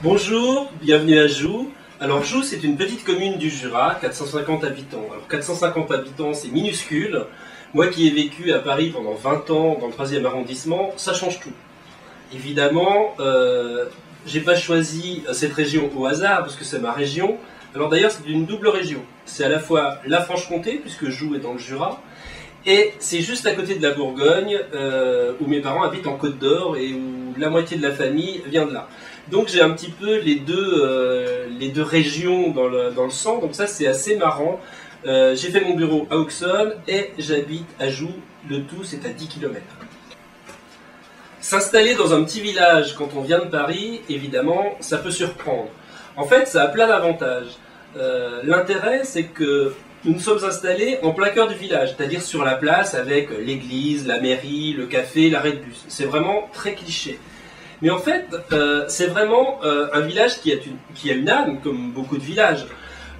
Bonjour, bienvenue à Joux. Alors Joux, c'est une petite commune du Jura, 450 habitants. Alors 450 habitants, c'est minuscule. Moi qui ai vécu à Paris pendant 20 ans dans le 3e arrondissement, ça change tout. Évidemment, euh, j'ai pas choisi cette région au hasard parce que c'est ma région. Alors d'ailleurs, c'est une double région. C'est à la fois la Franche-Comté, puisque Joux est dans le Jura, et c'est juste à côté de la Bourgogne, euh, où mes parents habitent en Côte d'Or et où la moitié de la famille vient de là. Donc j'ai un petit peu les deux, euh, les deux régions dans le, dans sang, donc ça c'est assez marrant. Euh, j'ai fait mon bureau à Auxonne et j'habite à Joux, le tout c'est à 10 km. S'installer dans un petit village quand on vient de Paris, évidemment, ça peut surprendre. En fait, ça a plein d'avantages. Euh, L'intérêt, c'est que nous nous sommes installés en plein cœur du village, c'est-à-dire sur la place avec l'église, la mairie, le café, l'arrêt de bus. C'est vraiment très cliché. Mais en fait, euh, c'est vraiment euh, un village qui a, une, qui âme, comme beaucoup de villages.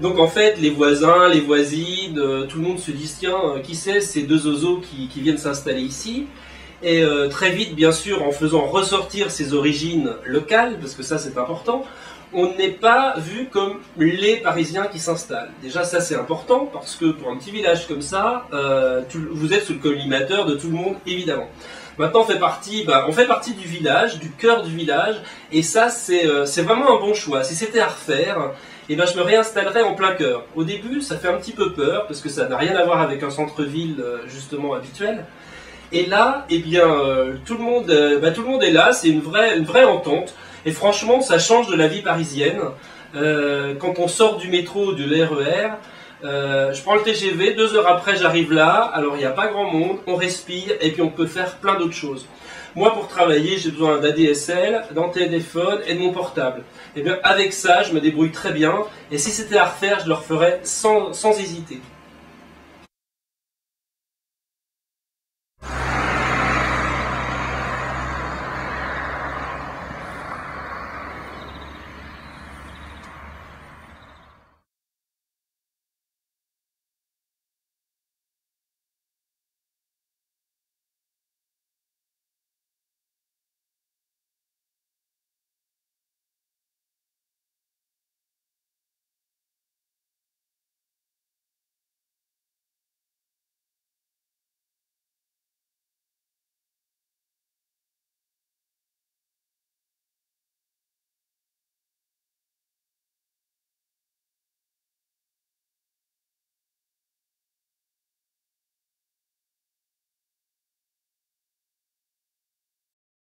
Donc en fait, les voisins, les voisines, euh, tout le monde se dit tiens, qui c'est ces deux oiseaux qui viennent s'installer ici? Et euh, très vite, bien sûr, en faisant ressortir ses origines locales, parce que ça c'est important, on n'est pas vu comme les Parisiens qui s'installent. Déjà, ça c'est important parce que pour un petit village comme ça, euh, vous êtes sous le collimateur de tout le monde, évidemment. Maintenant, on fait partie, bah, on fait partie du village, du cœur du village, et ça c'est euh, vraiment un bon choix. Si c'était à refaire, eh ben, je me réinstallerais en plein cœur. Au début, ça fait un petit peu peur parce que ça n'a rien à voir avec un centre-ville euh, justement habituel. Et là, eh bien, euh, tout le monde, euh, bah, tout le monde est là. C'est une vraie, entente. Et franchement, ça change de la vie parisienne. Euh, quand on sort du métro ou de l'RER, euh, je prends le TGV, deux heures après j'arrive là, alors il n'y a pas grand monde, on respire et puis on peut faire plein d'autres choses. Moi pour travailler j'ai besoin d'ADSL, d'un téléphone et de mon portable. Et bien avec ça je me débrouille très bien et si c'était à refaire je le referais sans hésiter.